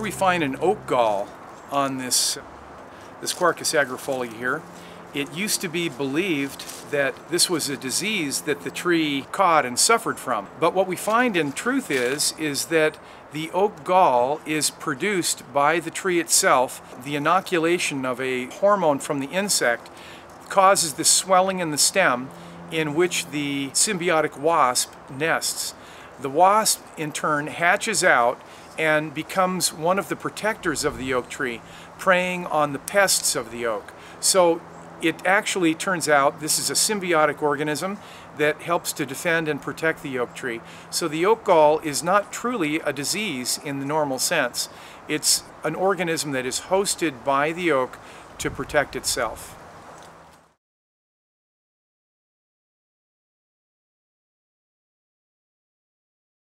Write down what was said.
we find an oak gall on this, this Quercus agrifolia here. It used to be believed that this was a disease that the tree caught and suffered from. But what we find in truth is, is that the oak gall is produced by the tree itself. The inoculation of a hormone from the insect causes the swelling in the stem in which the symbiotic wasp nests. The wasp in turn hatches out and becomes one of the protectors of the oak tree, preying on the pests of the oak. So it actually turns out this is a symbiotic organism that helps to defend and protect the oak tree. So the oak gall is not truly a disease in the normal sense. It's an organism that is hosted by the oak to protect itself.